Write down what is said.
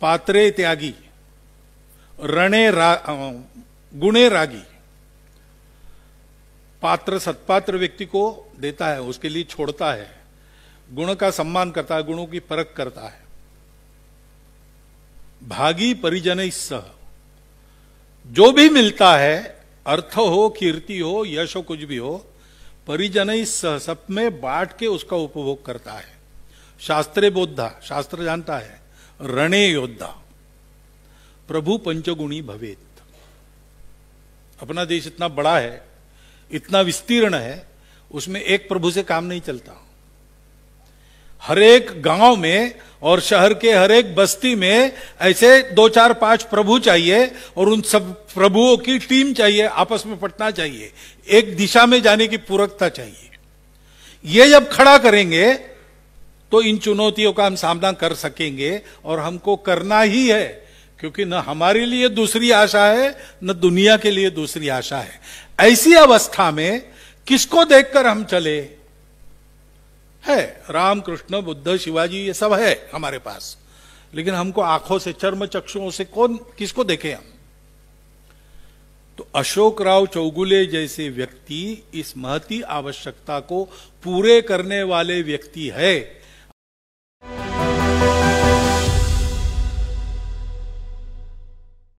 पात्रे त्यागी रणे रा, गुणे रागी। पात्र सत्पात्र व्यक्ति को देता है उसके लिए छोड़ता है। गुण का सम्मान करता है गुणों की परख करता है। भागी परिजन सह जो भी मिलता है अर्थ हो कीर्ति हो यश हो कुछ भी हो परिजन सह सब में बांट के उसका उपभोग करता है। शास्त्रे बोधा शास्त्र जानता है। रणे योद्धा। प्रभु पंचगुणी भवेत। अपना देश इतना बड़ा है, इतना विस्तीर्ण है, उसमें एक प्रभु से काम नहीं चलता। हर एक गाँव में और शहर के हर एक बस्ती में ऐसे दो चार पाँच प्रभु चाहिए और उन सब प्रभुओं की टीम चाहिए, आपस में पटना चाहिए। एक दिशा में जाने की पूरकता चाहिए। ये जब खड़ा करेंगे तो इन चुनौतियों का हम सामना कर सकेंगे और हमको करना ही है, क्योंकि न हमारे लिए दूसरी आशा है, न दुनिया के लिए दूसरी आशा है। ऐसी अवस्था में किसको देखकर हम चले? है राम कृष्ण बुद्ध, शिवाजी, ये सब है हमारे पास। लेकिन हमको आँखों से, चर्म चक्षुओं से कौन, किसको देखे हम? तो अशोक राव चौगुले जैसे व्यक्ति इस महती आवश्यकता को पूरे करने वाले व्यक्ति है।